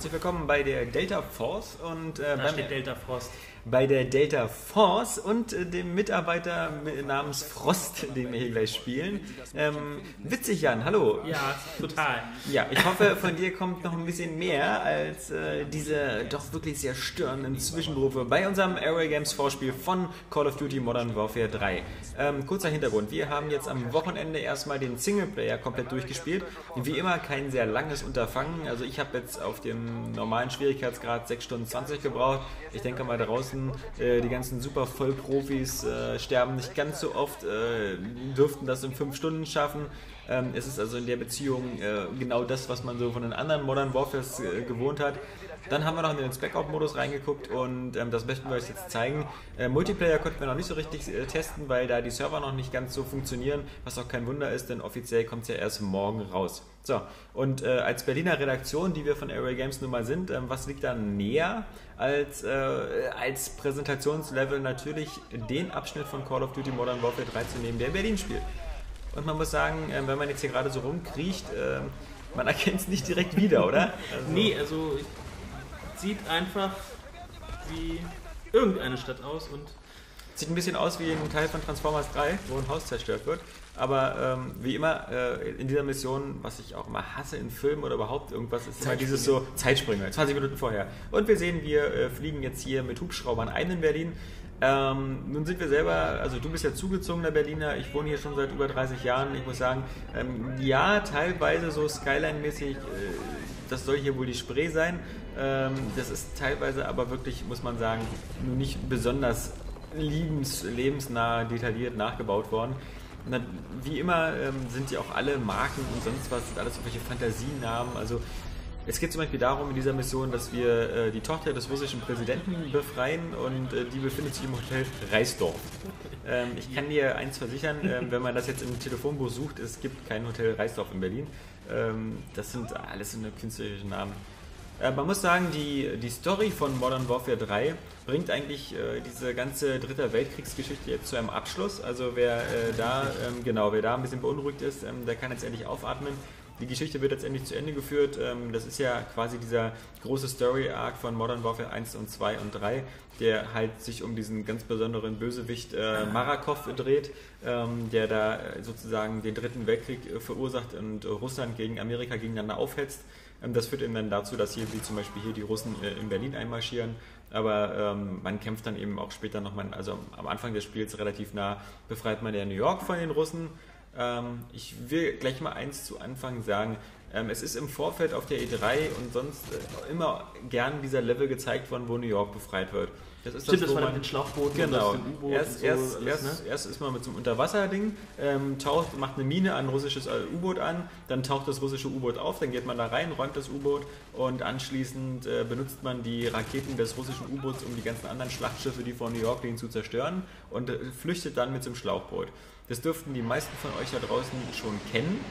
herzlich willkommen bei der Delta Force und äh, da steht Delta Frost bei der Delta Force und äh, dem Mitarbeiter namens Frost, den wir hier gleich spielen. Ähm, witzig, Jan, hallo. Ja, total. Ja, ich hoffe, von dir kommt noch ein bisschen mehr als äh, diese doch wirklich sehr störenden Zwischenrufe bei unserem Airway Games Vorspiel von Call of Duty Modern Warfare 3. Ähm, kurzer Hintergrund, wir haben jetzt am Wochenende erstmal den Singleplayer komplett durchgespielt. Wie immer kein sehr langes Unterfangen. Also ich habe jetzt auf dem normalen Schwierigkeitsgrad 6 Stunden 20 gebraucht. Ich denke mal draußen draußen, äh, die ganzen super Vollprofis äh, sterben nicht ganz so oft, äh, dürften das in fünf Stunden schaffen. Ähm, es ist also in der Beziehung äh, genau das, was man so von den anderen Modern Warfares äh, gewohnt hat. Dann haben wir noch in den Spec-Out-Modus reingeguckt und ähm, das möchten wir euch jetzt zeigen. Äh, Multiplayer konnten wir noch nicht so richtig äh, testen, weil da die Server noch nicht ganz so funktionieren, was auch kein Wunder ist, denn offiziell kommt es ja erst morgen raus. So, und äh, als Berliner Redaktion, die wir von Airway Games nun mal sind, ähm, was liegt da näher als, äh, als Präsentationslevel natürlich den Abschnitt von Call of Duty Modern Warfare 3 zu nehmen, der Berlin spielt. Und man muss sagen, äh, wenn man jetzt hier gerade so rumkriecht, äh, man erkennt es nicht direkt wieder, oder? Also nee, also sieht einfach wie irgendeine Stadt aus und Sieht ein bisschen aus wie ein Teil von Transformers 3, wo ein Haus zerstört wird. Aber ähm, wie immer äh, in dieser Mission, was ich auch immer hasse in Filmen oder überhaupt irgendwas, ist immer dieses so Zeitspringer, 20 Minuten vorher. Und wir sehen, wir äh, fliegen jetzt hier mit Hubschraubern ein in Berlin. Ähm, nun sind wir selber, also du bist ja zugezogener Berliner, ich wohne hier schon seit über 30 Jahren. Ich muss sagen, ähm, ja, teilweise so Skyline-mäßig, äh, das soll hier wohl die Spree sein. Ähm, das ist teilweise aber wirklich, muss man sagen, nur nicht besonders liebens, lebensnah detailliert nachgebaut worden. Na, wie immer ähm, sind ja auch alle Marken und sonst was, sind alles irgendwelche Fantasienamen. Also es geht zum Beispiel darum in dieser Mission, dass wir äh, die Tochter des russischen Präsidenten befreien und äh, die befindet sich im Hotel Reisdorf. Ähm, ich kann dir eins versichern, äh, wenn man das jetzt im Telefonbuch sucht, es gibt kein Hotel Reisdorf in Berlin. Ähm, das sind alles so eine künstlerische Namen. Äh, man muss sagen, die, die Story von Modern Warfare 3 bringt eigentlich äh, diese ganze Dritte Weltkriegsgeschichte jetzt zu einem Abschluss. Also wer äh, da, ähm, genau, wer da ein bisschen beunruhigt ist, ähm, der kann jetzt endlich aufatmen. Die Geschichte wird jetzt endlich zu Ende geführt. Ähm, das ist ja quasi dieser große Story-Arc von Modern Warfare 1 und 2 und 3, der halt sich um diesen ganz besonderen Bösewicht äh, Marakov dreht, ähm, der da äh, sozusagen den Dritten Weltkrieg äh, verursacht und Russland gegen Amerika gegeneinander aufhetzt. Ähm, das führt eben dann dazu, dass hier, wie zum Beispiel hier, die Russen äh, in Berlin einmarschieren. Aber ähm, man kämpft dann eben auch später nochmal, also am Anfang des Spiels relativ nah, befreit man ja New York von den Russen. Ähm, ich will gleich mal eins zu Anfang sagen. Ähm, es ist im Vorfeld auf der E3 und sonst äh, immer gern dieser Level gezeigt worden, wo New York befreit wird. Das ist Stimmt, das, das war man, mit den Schlauchbooten genau. und U-Boot erst, so erst, alles, erst, ne? erst, ist man mit so einem Unterwasserding, ähm, taucht, macht eine Mine an ein russisches äh, U-Boot an, dann taucht das russische U-Boot auf, dann geht man da rein, räumt das U-Boot und anschließend äh, benutzt man die Raketen des russischen U-Boots, um die ganzen anderen Schlachtschiffe, die vor New York liegen, zu zerstören und äh, flüchtet dann mit so einem Schlauchboot. Das dürften die meisten von euch da draußen schon kennen,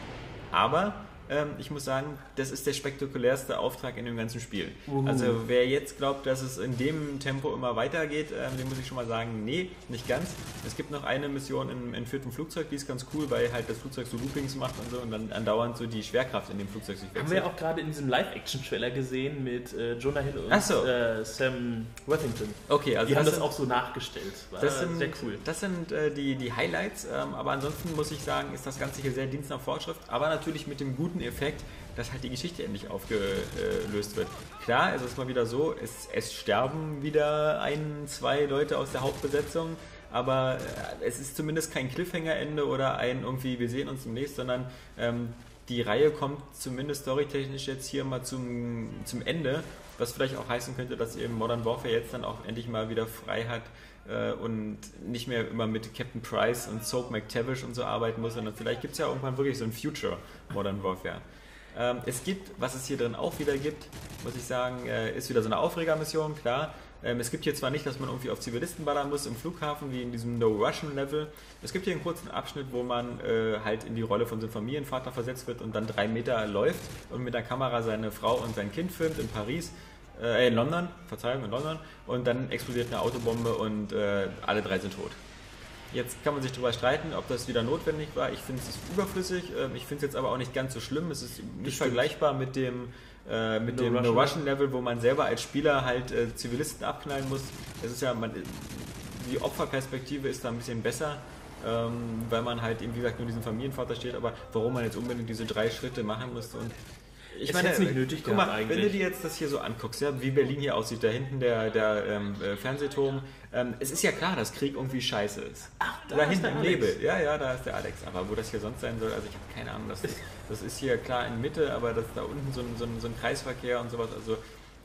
aber ähm, ich muss sagen, das ist der spektakulärste Auftrag in dem ganzen Spiel. Uh. Also wer jetzt glaubt, dass es in dem Tempo immer weitergeht, ähm, dem muss ich schon mal sagen, nee, nicht ganz. Es gibt noch eine Mission im entführten Flugzeug, die ist ganz cool, weil halt das Flugzeug so Loopings macht und so und dann andauernd so die Schwerkraft in dem Flugzeug sich wechselt. Haben wir auch gerade in diesem Live-Action-Trailer gesehen mit äh, Jonah Hill und so. äh, Sam Worthington. Okay, also die haben das auch so nachgestellt. War das sind, sehr cool. Das sind äh, die, die Highlights, ähm, aber ansonsten muss ich sagen, ist das Ganze hier sehr Dienst nach Vorschrift, aber natürlich mit dem guten Effekt, dass halt die Geschichte endlich aufgelöst wird. Klar, es ist mal wieder so, es, es sterben wieder ein, zwei Leute aus der Hauptbesetzung, aber äh, es ist zumindest kein Cliffhanger-Ende oder ein irgendwie, wir sehen uns demnächst, sondern ähm, die Reihe kommt zumindest storytechnisch jetzt hier mal zum, zum Ende, was vielleicht auch heißen könnte, dass eben Modern Warfare jetzt dann auch endlich mal wieder frei hat äh, und nicht mehr immer mit Captain Price und Soap McTavish und so arbeiten muss, sondern vielleicht gibt es ja irgendwann wirklich so ein Future Modern Warfare. Ähm, es gibt, was es hier drin auch wieder gibt, muss ich sagen, äh, ist wieder so eine Aufregermission, klar. Ähm, es gibt hier zwar nicht, dass man irgendwie auf Zivilisten ballern muss im Flughafen, wie in diesem No-Russian-Level. Es gibt hier einen kurzen Abschnitt, wo man äh, halt in die Rolle von so einem Familienvater versetzt wird und dann drei Meter läuft und mit der Kamera seine Frau und sein Kind filmt in Paris, äh, in London, Verzeihung, in London. Und dann explodiert eine Autobombe und äh, alle drei sind tot. Jetzt kann man sich darüber streiten, ob das wieder notwendig war. Ich finde es ist überflüssig. Ähm, ich finde es jetzt aber auch nicht ganz so schlimm. Es ist nicht vergleichbar mit dem, äh, mit No dem Russian No Russian Level, wo man selber als Spieler halt äh, Zivilisten abknallen muss. Es ist ja, man, die Opferperspektive ist da ein bisschen besser, ähm, weil man halt eben, wie gesagt, nur diesen Familienvater steht. Aber warum man jetzt unbedingt diese drei Schritte machen musste und ich Es hätt's nicht nötig guck mal, gehabt wenn du eigentlich. dir jetzt das hier so anguckst, ja, wie Berlin hier aussieht, da hinten der, der ähm, äh, Fernsehturm, ähm, es ist ja klar, dass Krieg irgendwie scheiße ist. Ach, da da ist hinten im. Nebel, ja, ja, da ist der Alex. Aber wo das hier sonst sein soll, also ich habe keine Ahnung, das, das ist hier klar in Mitte, aber das da unten so ein, so ein, so ein Kreisverkehr und sowas, also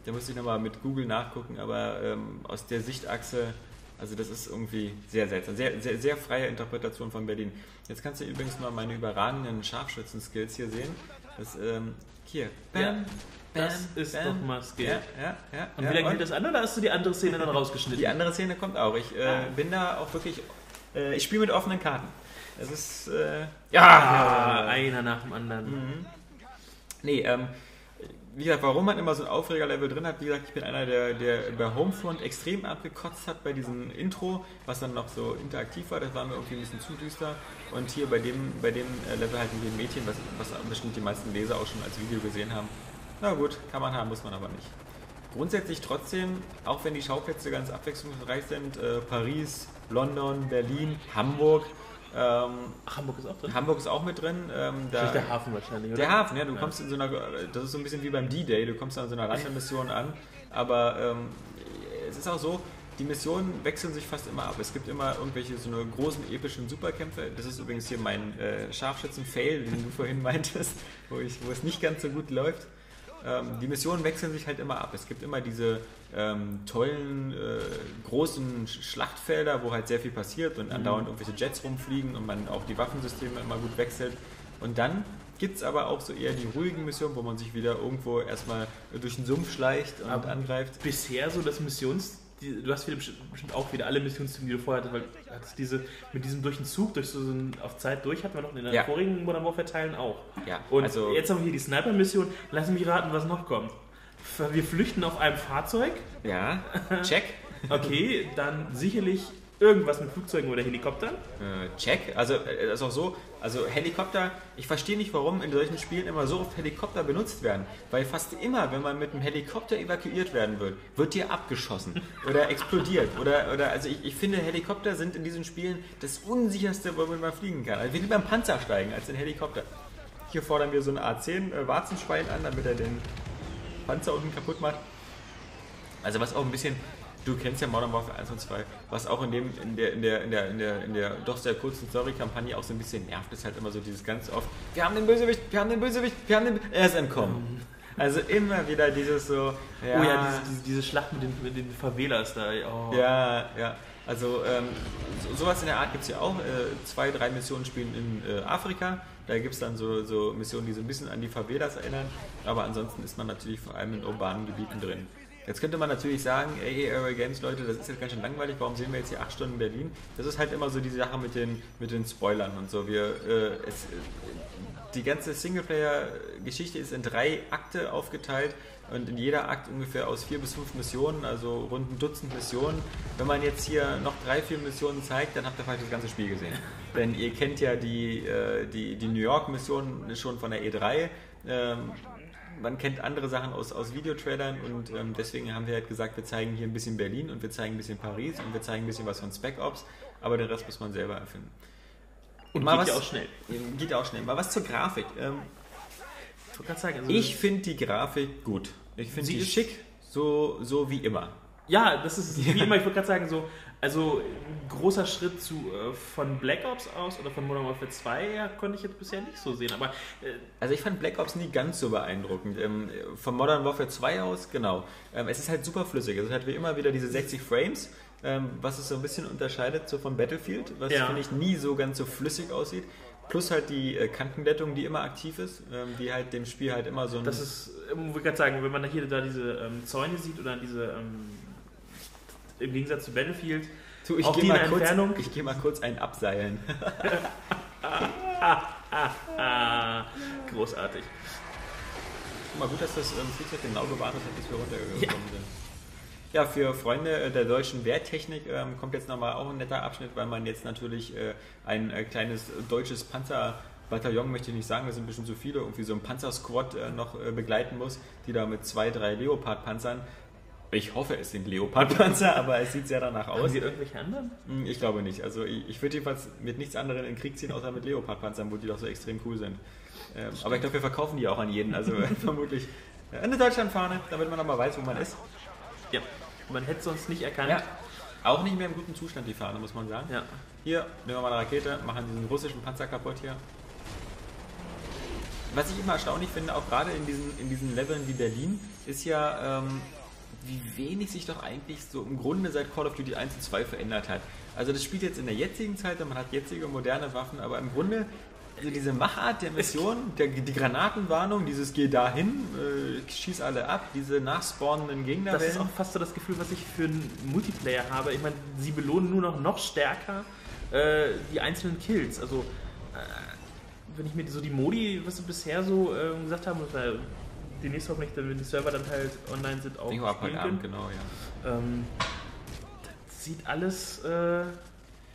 da müsste ich nochmal mit Google nachgucken, aber ähm, aus der Sichtachse, also das ist irgendwie sehr seltsam, sehr, sehr, sehr freie Interpretation von Berlin. Jetzt kannst du übrigens mal meine überragenden Scharfschützen-Skills hier sehen. Das, ähm, hier, Ja, das ist doch mal Skill. Ja, ja. Und wie lange geht das an oder hast du die andere Szene dann rausgeschnitten? Die andere Szene kommt auch. Ich äh, Ah. bin da auch wirklich, äh, ich spiele mit offenen Karten. Es ist, äh, ah, ja, einer nach dem anderen. Mhm. Nee, ähm, wie gesagt, warum man immer so ein Aufregerlevel drin hat, wie gesagt, ich bin einer, der, der bei Homefront extrem abgekotzt hat bei diesem Intro, was dann noch so interaktiv war, das war mir irgendwie ein bisschen zu düster. Und hier bei dem, bei dem äh, Level halt mit den Mädchen, was, was bestimmt die meisten Leser auch schon als Video gesehen haben. Na gut, kann man haben, muss man aber nicht. Grundsätzlich trotzdem, auch wenn die Schauplätze ganz abwechslungsreich sind, äh, Paris, London, Berlin, Hamburg, ähm, Ach, Hamburg ist auch drin. Hamburg ist auch mit drin. Ähm, da, der Hafen wahrscheinlich, oder? der Hafen, ja, du Ja. kommst in so einer, das ist so ein bisschen wie beim D-Day, du kommst an so einer Landemission an, aber ähm, es ist auch so, die Missionen wechseln sich fast immer ab. Es gibt immer irgendwelche so eine großen epischen Superkämpfe. Das ist übrigens hier mein äh, Scharfschützen-Fail, den du vorhin meintest, wo, ich, wo es nicht ganz so gut läuft. Ähm, die Missionen wechseln sich halt immer ab. Es gibt immer diese ähm, tollen, äh, großen Sch- Schlachtfelder, wo halt sehr viel passiert und andauernd irgendwelche Jets rumfliegen und man auch die Waffensysteme immer gut wechselt. Und dann gibt es aber auch so eher die ruhigen Missionen, wo man sich wieder irgendwo erstmal durch den Sumpf schleicht und Aber- angreift. Bisher so das Missions... Die, du hast wieder, bestimmt auch wieder alle Missionsteams, die du vorher hattest, weil du hattest diese, mit diesem durch den Zug, durch so ein, auf Zeit durch, hatten wir noch in den Ja. vorigen Modern Warfare Teilen auch. Ja, Und also jetzt haben wir hier die Sniper-Mission. Lass mich raten, was noch kommt. Wir flüchten auf einem Fahrzeug. ja, check. Okay, dann sicherlich irgendwas mit Flugzeugen oder Helikoptern. Äh, check. Also äh, das ist auch so, also Helikopter, ich verstehe nicht, warum in solchen Spielen immer so oft Helikopter benutzt werden. Weil fast immer, wenn man mit einem Helikopter evakuiert werden wird, wird dir abgeschossen oder explodiert. Oder, oder also ich, ich finde, Helikopter sind in diesen Spielen das unsicherste, womit man fliegen kann. Also wir lieber im Panzer steigen als in Helikopter. Hier fordern wir so einen A10 äh, an, damit er den Panzer unten kaputt macht. Also was auch ein bisschen, du kennst ja Modern Warfare 1 und 2, was auch in dem, in der, in der, in der, in der, in der doch sehr kurzen Story-Kampagne auch so ein bisschen nervt, ist halt immer so dieses ganz oft, wir haben den Bösewicht, wir haben den Bösewicht, wir haben den, er ist entkommen. Also immer wieder dieses so, ja, Oh ja, diese, diese, diese Schlacht mit den, mit den Favelas da. Oh. ja, ja. Also ähm, so, sowas in der Art gibt es ja auch. Äh, zwei, drei Missionen spielen in äh, Afrika. Da gibt es dann so, so Missionen, die so ein bisschen an die Favelas erinnern. Aber ansonsten ist man natürlich vor allem in urbanen Gebieten drin. Jetzt könnte man natürlich sagen, ey, Aero Games, Leute, das ist jetzt ganz schön langweilig, warum sehen wir jetzt hier acht Stunden Berlin? Das ist halt immer so die Sache mit den, mit den Spoilern und so. Wir, äh, es, die ganze Singleplayer-Geschichte ist in drei Akte aufgeteilt und in jeder Akt ungefähr aus vier bis fünf Missionen, also rund ein Dutzend Missionen. Wenn man jetzt hier noch drei, vier Missionen zeigt, dann habt ihr vielleicht das ganze Spiel gesehen. Denn ihr kennt ja die, äh, die, die New York-Mission schon von der E3. Man kennt andere Sachen aus, aus Videotrailern und ähm, deswegen haben wir halt gesagt, wir zeigen hier ein bisschen Berlin und wir zeigen ein bisschen Paris und wir zeigen ein bisschen was von Spec Ops, aber den Rest muss man selber erfinden. Und Mal geht was- ja auch schnell. Geht auch schnell. Mal was zur Grafik. Ähm, Ich wollte gerade sagen, also ich finde die Grafik gut. Ich finde Sie die schick, so, so wie immer. Ja, das ist wie immer, ich wollte gerade sagen, so, also ein großer Schritt zu, äh, von Black Ops aus oder von Modern Warfare 2 her konnte ich jetzt bisher nicht so sehen, aber äh, Also ich fand Black Ops nie ganz so beeindruckend. Ähm, von Modern Warfare 2 aus, genau. Ähm, es ist halt super flüssig. Es hat wie immer wieder diese 60 Frames, ähm, was es so ein bisschen unterscheidet so von Battlefield, was Ja. finde ich nie so ganz so flüssig aussieht. Plus halt die äh, Kantenglättung, die immer aktiv ist, ähm, die halt dem Spiel halt immer so ein... das ist, ähm, wollte gerade sagen, wenn man hier da diese ähm, Zäune sieht oder diese, ähm, im Gegensatz zu Battlefield, du, ich gehe mal, kurz, ich geh mal kurz ein Abseilen. großartig. Guck mal, gut, dass das ähm, Flugzeug genau gewartet hat, bis wir runtergekommen Ja. sind. Ja, für Freunde der deutschen Wehrtechnik ähm, kommt jetzt nochmal auch ein netter Abschnitt, weil man jetzt natürlich äh, ein äh, kleines deutsches Panzerbataillon, möchte ich nicht sagen, das sind ein bisschen zu viele, irgendwie so ein Panzersquad äh, noch äh, begleiten muss, die da mit zwei, drei Leopard-Panzern ich hoffe, es sind Leopardpanzer, aber es sieht sehr danach aus. Haben Sie irgendwelche anderen? Hm, ich glaube nicht. Also ich, ich würde jedenfalls mit nichts anderem in den Krieg ziehen, außer mit Leopardpanzern, wo die doch so extrem cool sind. Ähm, aber ich glaube, wir verkaufen die auch an jeden. Also vermutlich eine Deutschlandfahne, damit man nochmal weiß, wo man ist. Ja, man hätte sonst nicht erkannt. Ja. Auch nicht mehr im guten Zustand, die Fahne, muss man sagen. Ja. Hier, nehmen wir mal eine Rakete, machen diesen russischen Panzer kaputt hier. Was ich immer erstaunlich finde, auch gerade in diesen, in diesen Leveln wie Berlin, ist ja, ähm, wie wenig sich doch eigentlich so im Grunde seit Call of Duty 1 und 2 verändert hat. Also das spielt jetzt in der jetzigen Zeit und man hat jetzige moderne Waffen, aber im Grunde also diese Machart der Mission, der, die Granatenwarnung, dieses Geh dahin, äh, schieß alle ab, diese nachspawnenden Gegner. Das ist auch fast so das Gefühl, was ich für einen Multiplayer habe. Ich meine, sie belohnen nur noch noch stärker äh, die einzelnen Kills. Also äh, wenn ich mir so die Modi, was sie bisher so äh, gesagt haben, weil demnächst hoffentlich, wenn die Server dann halt online sind, auch Bingo, spielen Abend, genau, ja. Ähm, sieht alles äh,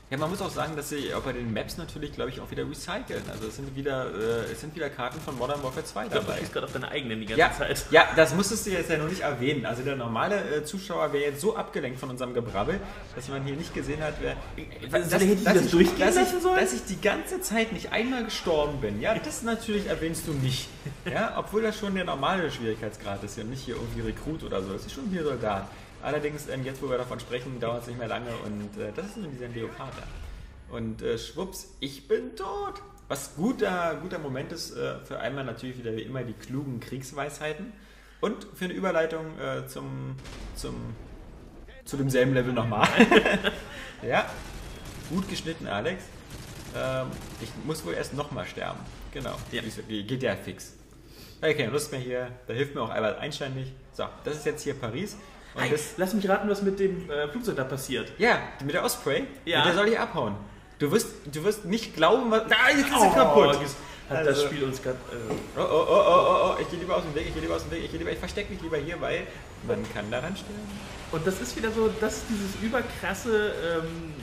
ja, man muss auch sagen, dass sie auch bei den Maps natürlich, glaube ich, auch wieder recyceln. Also es sind wieder, äh, es sind wieder Karten von Modern Warfare 2 ich glaub, dabei. Du gerade auf deine eigenen die ganze ja, Zeit. Ja, das musstest du jetzt ja noch nicht erwähnen. Also der normale äh, Zuschauer wäre jetzt so abgelenkt von unserem Gebrabbel, dass man hier nicht gesehen hat, wer, dass, dass, ich, das dass, ich, dass ich die ganze Zeit nicht einmal gestorben bin. Ja, das natürlich erwähnst du nicht. Ja, obwohl das schon der normale Schwierigkeitsgrad ist ja nicht hier irgendwie Rekrut oder so. Das ist schon hier Soldat. Allerdings, ähm, jetzt wo wir davon sprechen, dauert es nicht mehr lange und äh, das ist nur dieser Leopard. Und äh, schwupps, ich bin tot. Was guter, guter Moment ist, äh, für einmal natürlich wieder wie immer die klugen Kriegsweisheiten und für eine Überleitung äh, zum, zum, zu demselben Level nochmal. ja, gut geschnitten, Alex. Ähm, ich muss wohl erst nochmal sterben. Genau, ja. geht ja fix. Okay, Lust mehr hier, da hilft mir auch Albert Einstein nicht. So, das ist jetzt hier Paris. Hey, lass mich raten, was mit dem äh, Flugzeug da passiert. Ja, mit der Osprey. Ja. der soll hier abhauen. Du wirst, du wirst nicht glauben, was. Ah, jetzt ist oh, er kaputt! Hat also, das Spiel uns gerade. Äh oh, oh, oh, oh, oh, oh, ich gehe lieber aus dem Weg, ich gehe lieber aus dem Weg, ich gehe lieber, ich verstecke mich lieber hier, weil man kann daran sterben. Und das ist wieder so, dass dieses überkrasse, ähm,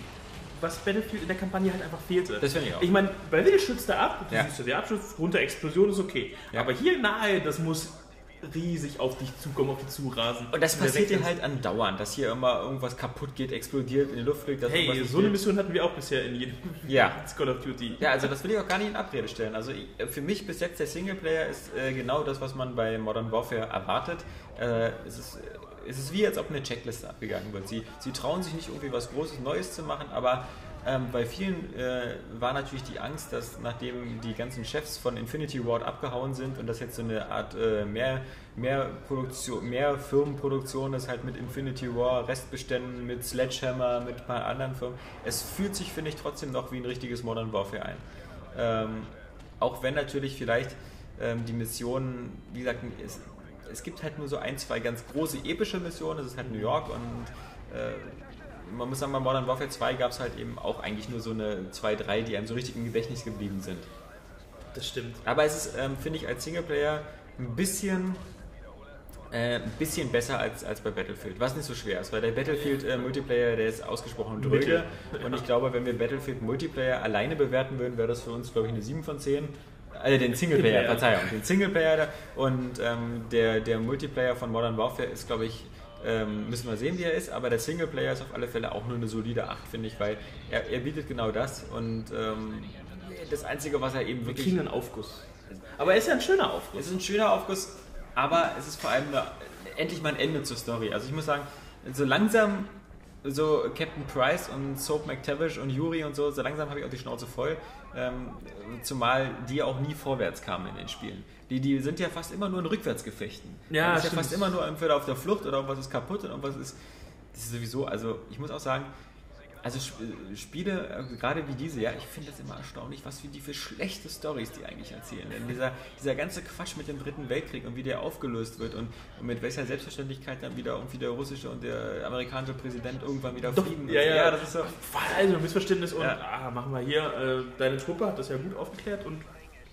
was Battlefield in der Kampagne halt einfach fehlte. Das finde ich auch. Ich meine, bei Will schützt er ab, du ja. siehst ja, der Abschluss, runter Explosion ist okay. Ja. Aber hier nahe, das muss riesig auf dich zukommen, auf dich zurasen. Und das passiert dir halt andauernd, dass hier immer irgendwas kaputt geht, explodiert, in die Luft fliegt. Hey, so eine Mission hatten wir auch bisher in jedem ja. Call of Duty. Ja, also das will ich auch gar nicht in Abrede stellen. Also für mich bis jetzt der Singleplayer ist äh, genau das, was man bei Modern Warfare erwartet. Äh, es ist es ist wie, als ob eine Checkliste abgegangen wird. Sie, sie trauen sich nicht irgendwie was Großes Neues zu machen, aber ähm, bei vielen äh, war natürlich die Angst, dass nachdem die ganzen Chefs von Infinity Ward abgehauen sind und das jetzt so eine Art äh, mehr, mehr, Produktion, mehr Firmenproduktion ist, halt mit Infinity War, Restbeständen, mit Sledgehammer, mit ein paar anderen Firmen. Es fühlt sich, finde ich, trotzdem noch wie ein richtiges Modern Warfare ein. Ähm, auch wenn natürlich vielleicht ähm, die Missionen, wie gesagt, es, es gibt halt nur so ein, zwei ganz große epische Missionen. Es ist halt New York und äh, man muss sagen, bei Modern Warfare 2 gab es halt eben auch eigentlich nur so eine 2, 3, die einem so richtig im Gedächtnis geblieben sind. Das stimmt. Aber es ist, ähm, finde ich, als Singleplayer ein bisschen, äh, ein bisschen besser als, als bei Battlefield, was nicht so schwer ist, weil der Battlefield äh, Multiplayer, der ist ausgesprochen dröge und ich glaube, wenn wir Battlefield Multiplayer alleine bewerten würden, wäre das für uns, glaube ich, eine 7 von 10. Also den Singleplayer, Verzeihung, den Singleplayer und ähm, der, der Multiplayer von Modern Warfare ist, glaube ich, ähm, müssen wir sehen, wie er ist, aber der Singleplayer ist auf alle Fälle auch nur eine solide 8, finde ich, weil er, er, bietet genau das und ähm, das Einzige, was er eben wir wirklich. Wir kriegen einen Aufguss. Aber er ist ja ein schöner Aufguss. Es ist ein schöner Aufguss, aber es ist vor allem eine, endlich mal ein Ende zur Story. Also ich muss sagen, so langsam so Captain Price und Soap McTavish und Yuri und so, so langsam habe ich auch die Schnauze voll. Ähm, zumal die auch nie vorwärts kamen in den Spielen. Die, die sind ja fast immer nur in Rückwärtsgefechten. Ja, das ist ja fast immer nur entweder auf der Flucht oder irgendwas ist kaputt und irgendwas ist. Das ist sowieso, also ich muss auch sagen, also Spiele, äh, gerade wie diese, ja, ich finde das immer erstaunlich, was für die für schlechte Stories die eigentlich erzählen. Denn dieser, dieser ganze Quatsch mit dem Dritten Weltkrieg und wie der aufgelöst wird und, und mit welcher Selbstverständlichkeit dann wieder irgendwie der russische und der amerikanische Präsident irgendwann wieder Doch, fliegen. Ja, ja, ja, das ist so. Also ein Missverständnis und ja. ah, machen wir hier, äh, deine Truppe hat das ja gut aufgeklärt und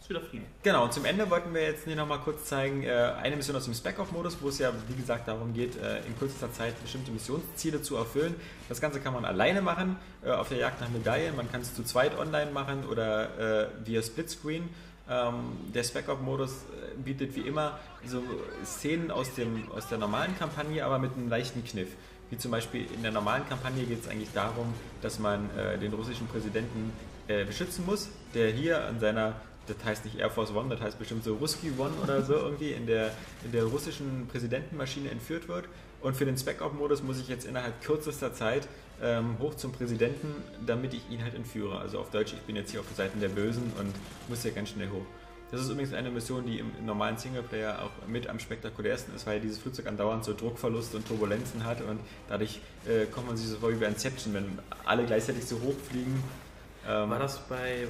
ist wieder Frieden. Genau, und zum Ende wollten wir jetzt hier nochmal kurz zeigen, äh, eine Mission aus dem Spec-Off-Modus, wo es ja, wie gesagt, darum geht, äh, in kürzester Zeit bestimmte Missionsziele zu erfüllen. Das Ganze kann man alleine machen, äh, auf der Jagd nach Medaillen. Man kann es zu zweit online machen oder via Splitscreen. Ähm, der Spec-Op-Modus bietet wie immer so Szenen aus, dem, aus der normalen Kampagne, aber mit einem leichten Kniff. Wie zum Beispiel in der normalen Kampagne geht es eigentlich darum, dass man äh, den russischen Präsidenten äh, beschützen muss, der hier an seiner, das heißt nicht Air Force One, das heißt bestimmt so Ruski One oder so irgendwie in der, in der russischen Präsidentenmaschine entführt wird. Und für den Spec-Op-Modus muss ich jetzt innerhalb kürzester Zeit ähm, hoch zum Präsidenten, damit ich ihn halt entführe. Also auf Deutsch, ich bin jetzt hier auf der Seite der Bösen und muss hier ganz schnell hoch. Das ist übrigens eine Mission, die im normalen Singleplayer auch mit am spektakulärsten ist, weil dieses Flugzeug andauernd so Druckverlust und Turbulenzen hat und dadurch äh, kommt man sich so vor wie bei Inception, wenn alle gleichzeitig so hoch fliegen. Ähm, war das bei,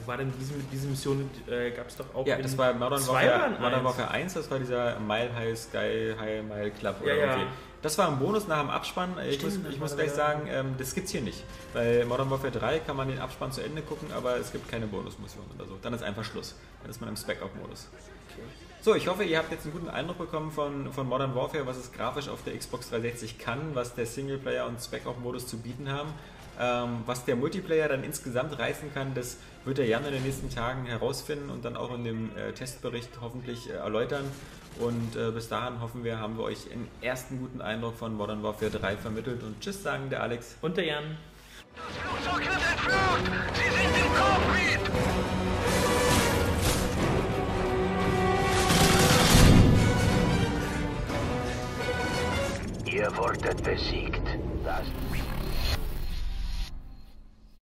wo war denn diese, diese Mission, äh, gab es doch auch Ja, das war Modern Warfare, Modern Warfare 1, das war dieser Mile High Sky High Mile Club oder ja, ja. Das war ein Bonus nach dem Abspann. Ich Stimmt, muss, ich muss gleich sagen, ähm, das es hier nicht. Bei Modern Warfare 3 kann man den Abspann zu Ende gucken, aber es gibt keine Bonusmission oder so. Dann ist einfach Schluss. Dann ist man im Spec-Op-Modus. Okay. So, ich hoffe, ihr habt jetzt einen guten Eindruck bekommen von, von Modern Warfare, was es grafisch auf der Xbox 360 kann, was der Singleplayer und Spec-Op-Modus zu bieten haben. Ähm, was der Multiplayer dann insgesamt reißen kann, das wird er Jan in den nächsten Tagen herausfinden und dann auch in dem äh, Testbericht hoffentlich äh, erläutern. Und äh, bis dahin hoffen wir, haben wir euch einen ersten guten Eindruck von Modern Warfare 3 vermittelt. Und tschüss sagen der Alex. Und der Jan. Das Flugzeug wird entführt! Sie sind im Cockpit! Ihr wurdet besiegt.